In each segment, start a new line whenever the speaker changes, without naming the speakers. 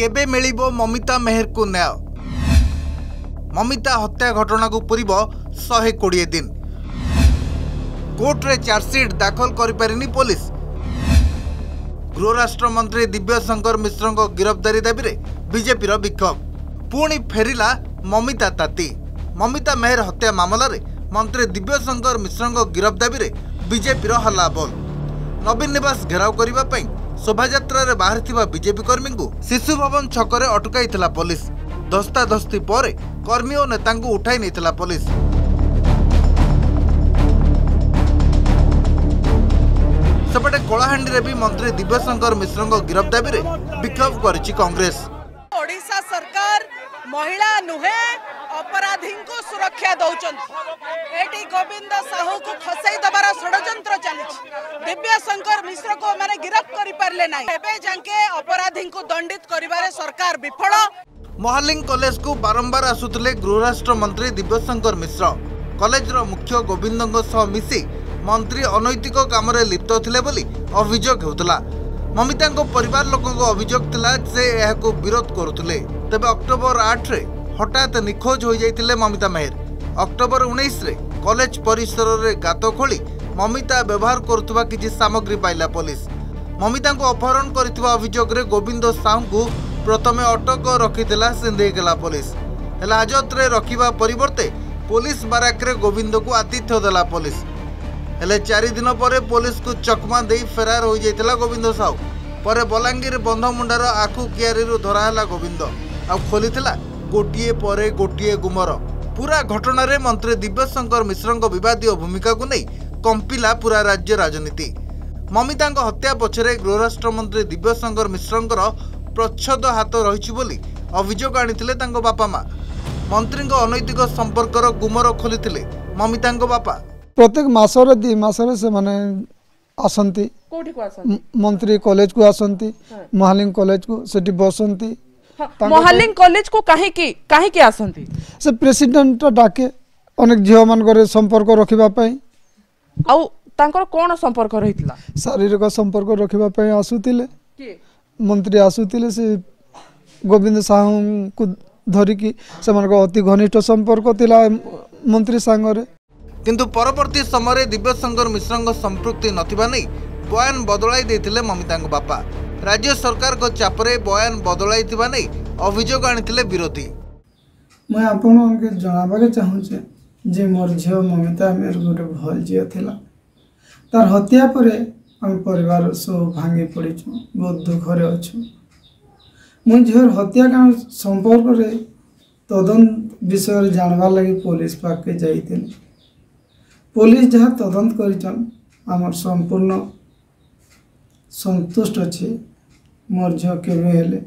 କେବେ ମିଳିବ ମମିତା ମେହେରକୁ ନ୍ୟାୟ ମମିତା ହତ୍ୟା ଘଟଣାକୁ ପୂରିବ ଶହେ କୋଡ଼ିଏ ଦିନ କୋର୍ଟରେ ଚାର୍ଜସିଟ୍ ଦାଖଲ କରିପାରିନି ପୋଲିସ ଗୃହରାଷ୍ଟ୍ରମନ୍ତ୍ରୀ ଦିବ୍ୟଶଙ୍କର ମିଶ୍ରଙ୍କ ଗିରଫଦାରୀ ଦାବିରେ ବିଜେପିର ବିକ୍ଷୋଭ ପୁଣି ଫେରିଲା ମମିତା ତାତି ମମିତା ମେହେର ହତ୍ୟା ମାମଲାରେ ମନ୍ତ୍ରୀ ଦିବ୍ୟଶଙ୍କର ମିଶ୍ରଙ୍କ ଗିରଫ ଦାବିରେ ବିଜେପିର ହଲ୍ଲାବୋଲ ନବୀନ ନିବାସ ଘେରାଉ କରିବା ପାଇଁ ଶୋଭାଯାତ୍ରାରେ ବାହାରିଥିବା ବିଜେପି କର୍ମୀଙ୍କୁ ଶିଶୁ ଭବନ ଛକରେ ଅଟକାଇଥିଲା ପୋଲିସ ଧସ୍ତାଧସ୍ତି ପରେ କର୍ମୀ ଓ ନେତାଙ୍କୁ ଉଠାଇ ନେଇଥିଲା ପୋଲିସ ସେପଟେ କଳାହାଣ୍ଡିରେ ବି ମନ୍ତ୍ରୀ ଦିବ୍ୟଶଙ୍କର ମିଶ୍ରଙ୍କ ଗିରଫ ଦାବିରେ ବିକ୍ଷୋଭ କରିଛି କଂଗ୍ରେସ
ଓଡ଼ିଶା ସରକାର ମହିଳା ନୁହେଁ ଅପରାଧୀଙ୍କୁ ସୁରକ୍ଷା ଦଉଛନ୍ତି ଏଠି ଗୋବିନ୍ଦ ସାହୁକୁ ପାଇଲେ ନାହିଁ ଏବେ ଯାଙ୍କେ ଅପରାଧୀଙ୍କୁ ଦଣ୍ଡିତ କରିବାରେ ସରକାର ବିଫଳ
ମହାଲିଂ କଲେଜକୁ ବାରମ୍ବାର ଆସୁଥିଲେ ଗୃହରାଷ୍ଟ୍ର ମନ୍ତ୍ରୀ ଦିବ୍ୟଶଙ୍କର ମିଶ୍ର କଲେଜର ମୁଖ୍ୟ ଗୋବିନ୍ଦଙ୍କ ସହ ମିଶି ମନ୍ତ୍ରୀ ଅନୈତିକ କାମରେ ଲିପ୍ତ ଥିଲେ ବୋଲି ଅଭିଯୋଗ ହେଉଥିଲା ମମିତାଙ୍କ ପରିବାର ଲୋକଙ୍କ ଅଭିଯୋଗ ଥିଲା ସେ ଏହାକୁ ବିରୋଧ କରୁଥିଲେ ତେବେ ଅକ୍ଟୋବର ଆଠରେ ହଠାତ୍ ନିଖୋଜ ହୋଇଯାଇଥିଲେ ମମିତା ମେହେର ଅକ୍ଟୋବର ଉଣେଇଶରେ କଲେଜ ପରିସରରେ ଗାତ ଖୋଳି ମମିତା ବ୍ୟବହାର କରୁଥିବା କିଛି ସାମଗ୍ରୀ ପାଇଲା ପୋଲିସ ମମିତାଙ୍କୁ ଅପହରଣ କରିଥିବା ଅଭିଯୋଗରେ ଗୋବିନ୍ଦ ସାହୁଙ୍କୁ ପ୍ରଥମେ ଅଟକ ରଖିଥିଲା ସିନ୍ଧେଇକେଲା ପୋଲିସ ହେଲେ ହାଜତରେ ରଖିବା ପରିବର୍ତ୍ତେ ପୋଲିସ ବାରାକରେ ଗୋବିନ୍ଦକୁ ଆତିଥ୍ୟ ଦେଲା ପୋଲିସ ହେଲେ ଚାରିଦିନ ପରେ ପୋଲିସକୁ ଚକମା ଦେଇ ଫେରାର ହୋଇଯାଇଥିଲା ଗୋବିନ୍ଦ ସାହୁ ପରେ ବଲାଙ୍ଗୀର ବନ୍ଧମୁଣ୍ଡାର ଆଖୁ କିଆରୀରୁ ଧରାହେଲା ଗୋବିନ୍ଦ ଆଉ ଖୋଲିଥିଲା ଗୋଟିଏ ପରେ ଗୋଟିଏ ଗୁମର ପୁରା ଘଟଣାରେ ମନ୍ତ୍ରୀ ଦିବ୍ୟଶଙ୍କର ମିଶ୍ରଙ୍କ ବିବାଦୀୟ ଭୂମିକାକୁ ନେଇ କମ୍ପିଲା ପୁରା ରାଜ୍ୟ ରାଜନୀତି ମମିତାଙ୍କ ହତ୍ୟା ପଛରେ ଗୃହରାଷ୍ଟ୍ରମନ୍ତ୍ରୀ ଦିବ୍ୟଶଙ୍କର ମିଶ୍ରଙ୍କର ପ୍ରଚ୍ଛଦ ହାତ ରହିଛି ବୋଲି ଅଭିଯୋଗ ଆଣିଥିଲେ ତାଙ୍କ ବାପା ମା ମନ୍ତ୍ରୀଙ୍କ ଅନୈତିକ ସମ୍ପର୍କର ଗୁମର ଖୋଲିଥିଲେ ମମିତାଙ୍କ ବାପା
ପ୍ରତ୍ୟେକ ମାସରେ ଦୁଇ ମାସରେ ସେମାନେ ଆସନ୍ତି ମନ୍ତ୍ରୀ କଲେଜକୁ ଆସନ୍ତି ମହାଲିଂ କଲେଜକୁ ସେଠି ବସନ୍ତି
ମହାଲିଂ କଲେଜକୁ କାହିଁକି କାହିଁକି ଆସନ୍ତି
ସେ ପ୍ରେସିଡେଣ୍ଟ ଡାକେ ଅନେକ ଝିଅମାନଙ୍କର ସମ୍ପର୍କ ରଖିବା ପାଇଁ
ଆଉ ତାଙ୍କର କ'ଣ ସମ୍ପର୍କ ରହିଥିଲା
ଶାରୀରିକ ସମ୍ପର୍କ ରଖିବା ପାଇଁ ଆସୁଥିଲେ ମନ୍ତ୍ରୀ ଆସୁଥିଲେ ସେ ଗୋବିନ୍ଦ ସାହୁଙ୍କୁ ଧରିକି ସେମାନଙ୍କ ଅତି ଘନିଷ୍ଠ ସମ୍ପର୍କ ଥିଲା ମନ୍ତ୍ରୀ ସାଙ୍ଗରେ
କିନ୍ତୁ ପରବର୍ତ୍ତୀ ସମୟରେ ଦିବ୍ୟଶଙ୍କର ମିଶ୍ରଙ୍କ ସମ୍ପୃକ୍ତି ନଥିବା ନେଇ ବୟାନ ବଦଳାଇ ଦେଇଥିଲେ ମମିତାଙ୍କ ବାପା ରାଜ୍ୟ ସରକାରଙ୍କ ଚାପରେ ବୟାନ ବଦଳାଇଥିବା ନେଇ ଅଭିଯୋଗ ଆଣିଥିଲେ ବିରୋଧୀ
ମୁଁ ଆପଣଙ୍କୁ ଜଣାବାକୁ ଚାହୁଁଛେ ଯେ ମୋର ଝିଅ ମମିତା ମେର ଗୋଟେ ଭଲ ଝିଅ ଥିଲା তার হত্যা ପରେ ଆମ ପରିବାର ସବୁ ଭାଙ୍ଗି ପଡ଼ିଛୁ ବହୁତ ଦୁଃଖରେ ଅଛୁ ମୁଁ ଝିଅର ହତ୍ୟାକାଣ୍ଡ ସମ୍ପର୍କରେ ତଦନ୍ତ ବିଷୟରେ ଜାଣିବାର୍ ଲାଗି ପୋଲିସ ପାଖକେ ଯାଇଥିଲି ପୋଲିସ ଯାହା ତଦନ୍ତ କରିଛନ୍ ଆମର ସମ୍ପୂର୍ଣ୍ଣ ସନ୍ତୁଷ୍ଟ ଅଛି ମୋର ଝିଅ କେବେ ହେଲେ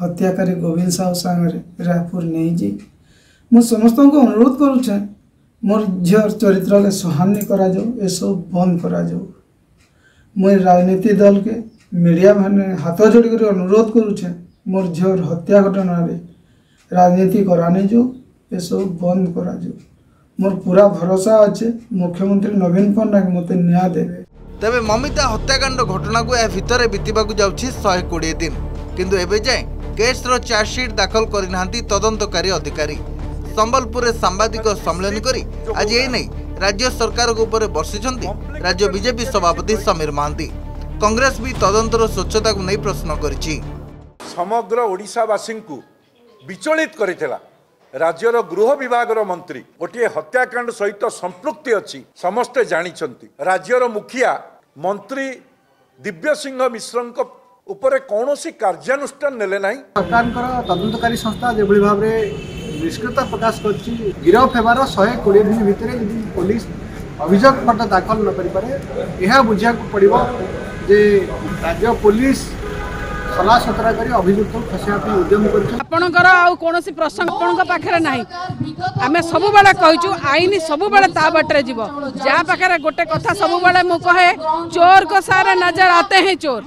ହତ୍ୟାକାରୀ ଗୋବିନ୍ଦ ସାହୁ ସାଙ୍ଗରେ ରାୟପୁର ନେଇଛି ମୁଁ ସମସ୍ତଙ୍କୁ ଅନୁରୋଧ କରୁଛେଁ ମୋର ଝିଅର ଚରିତ୍ରକେ ସୁହାମ୍ନି କରାଯାଉ ଏସବୁ ବନ୍ଦ କରାଯାଉ ମୁଇଁ ରାଜନୀତି ଦଲକେ ମିଡ଼ିଆ ମାନେ ହାତ ଯୋଡ଼ି କରି ଅନୁରୋଧ କରୁଛେ ମୋର ଝିଅର ହତ୍ୟା ଘଟଣାରେ ରାଜନୀତି କରାନିଯାଉ ଏସବୁ ବନ୍ଦ କରାଯାଉ ମୋର ପୁରା ଭରସା ଅଛି ମୁଖ୍ୟମନ୍ତ୍ରୀ ନବୀନ ପଟ୍ଟନାୟକ ମୋତେ ନ୍ୟାୟ ଦେବେ
ତେବେ ମମିତା ହତ୍ୟାକାଣ୍ଡ ଘଟଣାକୁ ଏହା ଭିତରେ ବିତିବାକୁ ଯାଉଛି ଶହେ କୋଡ଼ିଏ ଦିନ କିନ୍ତୁ ଏବେ ଯାଏଁ କେସ୍ର ଚାର୍ଜସିଟ୍ ଦାଖଲ କରିନାହାନ୍ତି ତଦନ୍ତକାରୀ ଅଧିକାରୀ ସମ୍ବଲପୁରରେ ସାମ୍ବାଦିକ ସମ୍ମିଳନୀ କରି ଆଜି ଏ ନେଇ ରାଜ୍ୟ ସରକାରଙ୍କ ଉପରେ ବର୍ଷିଛନ୍ତି ରାଜ୍ୟ ବିଜେପି ସଭାପତି ସମୀର ମହାନ୍ତି କଂଗ୍ରେସ ବି ତଦନ୍ତର ସ୍ୱଚ୍ଛତାକୁ ନେଇ ପ୍ରଶ୍ନ କରିଛି
ସମଗ୍ର ଓଡ଼ିଶାବାସୀଙ୍କୁ ବିଚଳିତ କରିଥିଲା ରାଜ୍ୟର ଗୃହ ବିଭାଗର ମନ୍ତ୍ରୀ ଗୋଟିଏ ହତ୍ୟାକାଣ୍ଡ ସହିତ ସମ୍ପୃକ୍ତି ଅଛି ସମସ୍ତେ ଜାଣିଛନ୍ତି ରାଜ୍ୟର ମୁଖିଆ ମନ୍ତ୍ରୀ ଦିବ୍ୟସିଂହ ମିଶ୍ରଙ୍କ ଉପରେ କୌଣସି କାର୍ଯ୍ୟାନୁଷ୍ଠାନ ନେଲେ ନାହିଁ
ସରକାରଙ୍କର ତଦନ୍ତକାରୀ ସଂସ୍ଥା ଯେଭଳି ଭାବରେ ନିଷ୍କ୍ରିୟତା ପ୍ରକାଶ କରିଛି ଗିରଫ ହେବାର ଶହେ କୋଡ଼ିଏ ଦିନ ଭିତରେ ଯଦି ପୋଲିସ ଅଭିଯୋଗ ମଧ୍ୟ ଦାଖଲ ନ କରିପାରେ ଏହା ବୁଝିବାକୁ ପଡ଼ିବ ଯେ ରାଜ୍ୟ ପୋଲିସ ସଲାସତରା କରି ଅଭିଯୁକ୍ତକୁ ଖସିବା ପାଇଁ ଉଦ୍ୟମ କରୁଛନ୍ତି
ଆପଣଙ୍କର ଆଉ କୌଣସି ପ୍ରସଙ୍ଗ ଆପଣଙ୍କ ପାଖରେ ନାହିଁ ଆମେ ସବୁବେଳେ କହିଛୁ ଆଇନ ସବୁବେଳେ ତା ବାଟରେ ଯିବ ଯାହା ପାଖରେ ଗୋଟେ କଥା ସବୁବେଳେ ମୁଁ କହେ ଚୋରଙ୍କ ସାରା ନଜର ଆତେ ହିଁ ଚୋର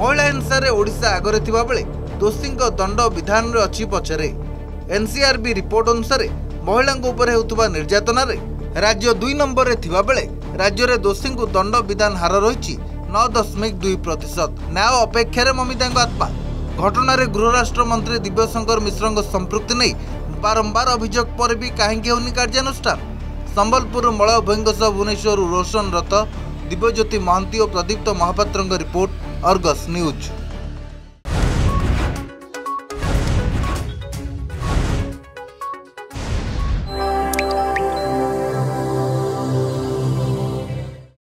ମହିଳା ହିଂସାରେ ଓଡ଼ିଶା ଆଗରେ ଥିବାବେଳେ ଦୋଷୀଙ୍କ ଦଣ୍ଡ ବିଧାନରେ ଅଛି ପଛରେ ଏନ୍ସିଆର୍ବି ରିପୋର୍ଟ ଅନୁସାରେ ମହିଳାଙ୍କ ଉପରେ ହେଉଥିବା ନିର୍ଯାତନାରେ ରାଜ୍ୟ ଦୁଇ ନମ୍ବରରେ ଥିବାବେଳେ ରାଜ୍ୟରେ ଦୋଷୀଙ୍କୁ ଦଣ୍ଡ ବିଧାନ ହାର ରହିଛି ନଅ ଦଶମିକ ଦୁଇ ପ୍ରତିଶତ ନ୍ୟାୟ ଅପେକ୍ଷାରେ ମମିତାଙ୍କ ଆତ୍ମା ଘଟଣାରେ ଗୃହରାଷ୍ଟ୍ରମନ୍ତ୍ରୀ ଦିବ୍ୟଶଙ୍କର ମିଶ୍ରଙ୍କ ସମ୍ପୃକ୍ତି ନେଇ ବାରମ୍ବାର ଅଭିଯୋଗ ପରେ ବି କାହିଁକି ହେଉନି କାର୍ଯ୍ୟାନୁଷ୍ଠାନ ସମ୍ବଲପୁରରୁ ମଳୟ ଉଭୟଙ୍କ ସହ ଭୁବନେଶ୍ୱରରୁ ରୋଶନ ରଥ ଦିବ୍ୟଜ୍ୟୋତି ମହାନ୍ତି ଓ ପ୍ରଦୀପ୍ତ ମହାପାତ୍ରଙ୍କ ରିପୋର୍ଟ ଅର୍ଗସ୍ ନ୍ୟୁଜ୍